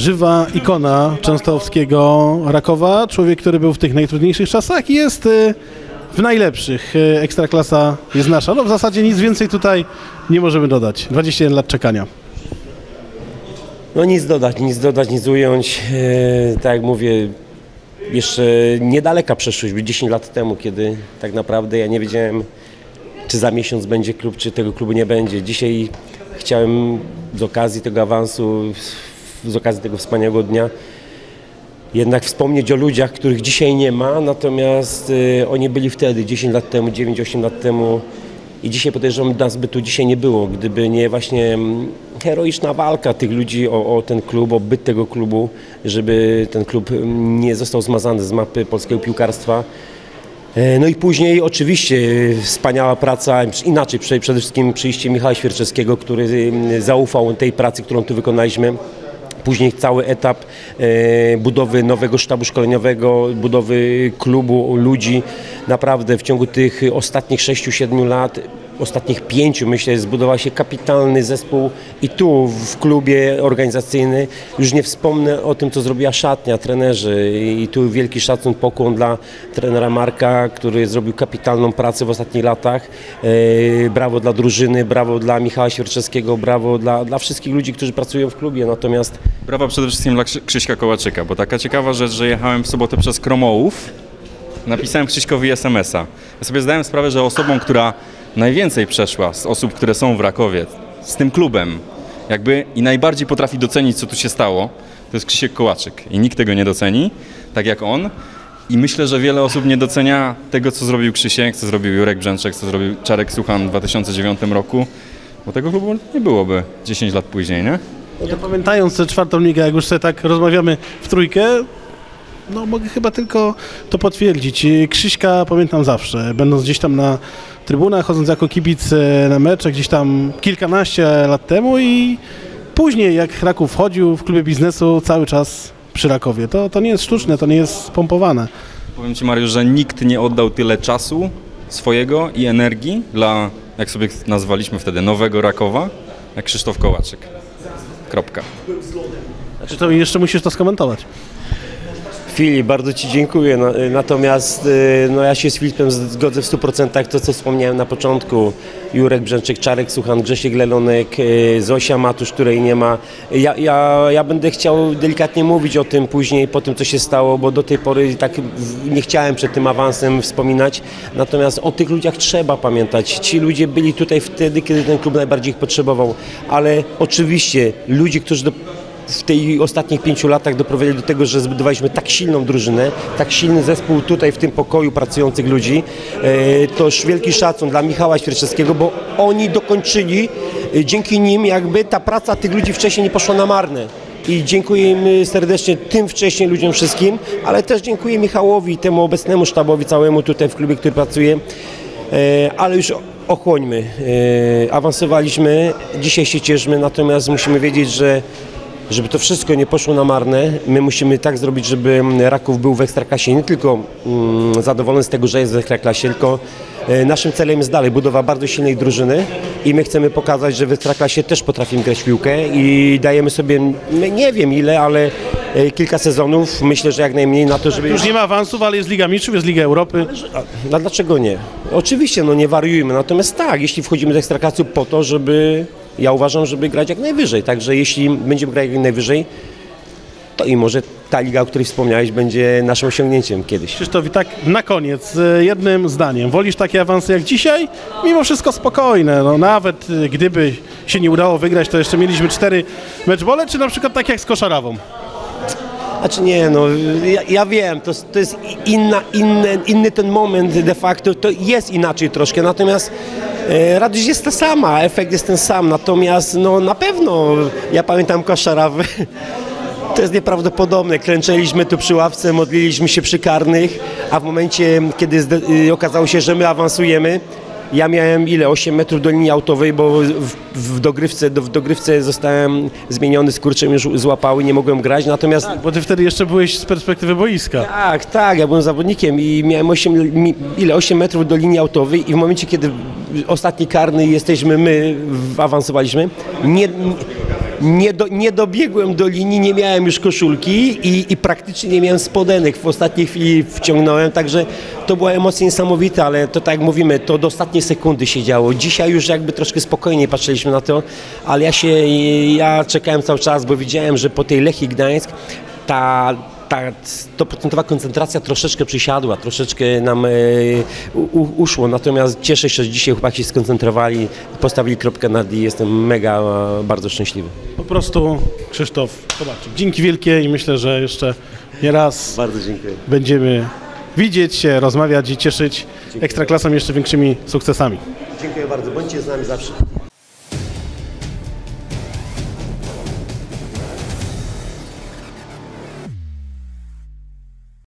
żywa ikona częstochowskiego Rakowa, człowiek, który był w tych najtrudniejszych czasach i jest y, w najlepszych. Y, Ekstraklasa jest nasza. No w zasadzie nic więcej tutaj nie możemy dodać. 21 lat czekania. No nic dodać, nic dodać, nic ująć. E, tak jak mówię, jeszcze niedaleka przeszłość, bo 10 lat temu, kiedy tak naprawdę ja nie wiedziałem, czy za miesiąc będzie klub, czy tego klubu nie będzie. Dzisiaj chciałem z okazji tego awansu, z okazji tego wspaniałego dnia, jednak wspomnieć o ludziach, których dzisiaj nie ma, natomiast y, oni byli wtedy, 10 lat temu, 9-8 lat temu i dzisiaj podejrzewam, nas by tu dzisiaj nie było, gdyby nie właśnie mm, heroiczna walka tych ludzi o, o ten klub, o byt tego klubu, żeby ten klub mm, nie został zmazany z mapy polskiego piłkarstwa. E, No i później oczywiście e, wspaniała praca, inaczej prze- przede wszystkim przyjście Michała Świerczewskiego, który mm, zaufał tej pracy, którą tu wykonaliśmy. Później cały etap e, budowy nowego sztabu szkoleniowego, budowy klubu ludzi. Naprawdę w ciągu tych ostatnich 6-7 lat, ostatnich pięciu myślę, zbudował się kapitalny zespół i tu w klubie organizacyjny. Już nie wspomnę o tym, co zrobiła szatnia, trenerzy i tu wielki szacun, pokłon dla trenera Marka, który zrobił kapitalną pracę w ostatnich latach. E, Brawo dla drużyny, brawo dla Michała Świerczewskiego, brawo dla, dla wszystkich ludzi, którzy pracują w klubie. Natomiast Brawa przede wszystkim dla Krzy- Krzyśka Kołaczyka, bo taka ciekawa rzecz, że jechałem w sobotę przez Kromołów, napisałem Krzyśkowi SMS-a. Ja sobie zdałem sprawę, że osobą, która najwięcej przeszła z osób, które są w Rakowie, z tym klubem, jakby i najbardziej potrafi docenić, co tu się stało, to jest Krzysiek Kołaczyk. I nikt tego nie doceni, tak jak on. I myślę, że wiele osób nie docenia tego, co zrobił Krzysiek, co zrobił Jurek Brzęczek, co zrobił Czarek Suchan w 2009 roku, bo tego klubu nie byłoby 10 lat później, nie? Ja pamiętając tę czwartą ligę, jak już sobie tak rozmawiamy w trójkę, no mogę chyba tylko to potwierdzić. Krzyśka pamiętam zawsze, będąc gdzieś tam na trybunach, chodząc jako kibic e, na mecze gdzieś tam kilkanaście lat temu i później jak Raków wchodził w klubie biznesu cały czas przy Rakowie. To, to nie jest sztuczne, to nie jest spompowane. Powiem Ci Mariusz, że nikt nie oddał tyle czasu swojego i energii dla, jak sobie nazwaliśmy wtedy, nowego Rakowa, jak Krzysztof Kołaczyk. Kropka. Znaczy to jeszcze musisz to skomentować. Filip, bardzo Ci dziękuję. Na- Natomiast y, no, ja się z Filipem zgodzę w 100% to, co wspomniałem na początku. Jurek Brzęczyk, Czarek Suchan, Grzesiek Lelonek, y, Zosia Matusz, której nie ma. Ja, ja, ja będę chciał delikatnie mówić o tym później, po tym, co się stało, bo do tej pory tak nie chciałem przed tym awansem wspominać. Natomiast o tych ludziach trzeba pamiętać. Ci ludzie byli tutaj wtedy, kiedy ten klub najbardziej ich potrzebował. Ale oczywiście ludzi, którzy do, w tej ostatnich pięciu latach doprowadzili do tego, że zbudowaliśmy tak silną drużynę, tak silny zespół tutaj w tym pokoju pracujących ludzi. E, To już wielki szacun dla Michała Świerczewskiego, bo oni dokończyli, e, dzięki nim jakby ta praca tych ludzi wcześniej nie poszła na marne. I dziękuję im serdecznie tym wcześniej ludziom wszystkim, ale też dziękuję Michałowi, temu obecnemu sztabowi całemu tutaj w klubie, który pracuje. E, ale już ochłońmy. Awansowaliśmy, dzisiaj się cieszymy, natomiast musimy wiedzieć, że żeby to wszystko nie poszło na marne, my musimy tak zrobić, żeby Raków był w Ekstraklasie nie tylko mm, zadowolony z tego, że jest w Ekstraklasie, tylko e, naszym celem jest dalej budowa bardzo silnej drużyny i my chcemy pokazać, że w Ekstraklasie też potrafimy grać w piłkę i dajemy sobie, nie wiem ile, ale e, kilka sezonów, myślę, że jak najmniej na to, żeby... Już nie ma awansów, ale jest Liga Mistrzów, jest Liga Europy. A dlaczego nie? Oczywiście, no nie wariujmy, natomiast tak, jeśli wchodzimy do Ekstraklasy po to, żeby, ja uważam, żeby grać jak najwyżej, także jeśli będziemy grać jak najwyżej, to i może ta liga, o której wspomniałeś, będzie naszym osiągnięciem kiedyś. Krzysztof, i tak na koniec, y, jednym zdaniem. Wolisz takie awanse jak dzisiaj? Mimo wszystko spokojne. No, nawet y, gdyby się nie udało wygrać, to jeszcze mieliśmy cztery meczbole, czy na przykład tak jak z Koszarawą? Znaczy nie, no ja, ja wiem, to, to jest inna, inny, inny ten moment de facto, to jest inaczej troszkę, natomiast e, radość jest ta sama, efekt jest ten sam, natomiast no na pewno, ja pamiętam Koszarawę, to jest nieprawdopodobne, klęczeliśmy tu przy ławce, modliliśmy się przy karnych, a w momencie, kiedy y, okazało się, że my awansujemy, ja miałem ile? 8 metrów do linii autowej, bo w, w, dogrywce, do, w dogrywce zostałem zmieniony, z kurczem już złapały, nie mogłem grać, natomiast Bo ty wtedy jeszcze byłeś z perspektywy boiska. tak, tak, ja byłem zawodnikiem i miałem 8, mi- ile, 8 metrów do linii autowej i w momencie, kiedy ostatni karny jesteśmy my, awansowaliśmy, nie, nie, do, nie dobiegłem do linii, nie miałem już koszulki i, i praktycznie nie miałem spodenek. W ostatniej chwili wciągnąłem, także to była emocja niesamowita, ale to tak jak mówimy, to do ostatniej sekundy się działo. Dzisiaj już jakby troszkę spokojniej patrzyliśmy na to, ale ja się, ja czekałem cały czas, bo widziałem, że po tej Lechii Gdańsk ta ta 100% koncentracja troszeczkę przysiadła, troszeczkę nam e, u, uszło, natomiast cieszę się, że dzisiaj chłopaki się skoncentrowali, postawili kropkę nad i jestem mega e, bardzo szczęśliwy. Po prostu Krzysztof Kowaczyk. Dzięki wielkie i myślę, że jeszcze nie raz będziemy widzieć się, rozmawiać i cieszyć Ekstraklasą jeszcze większymi sukcesami. Dziękuję bardzo, bądźcie z nami zawsze.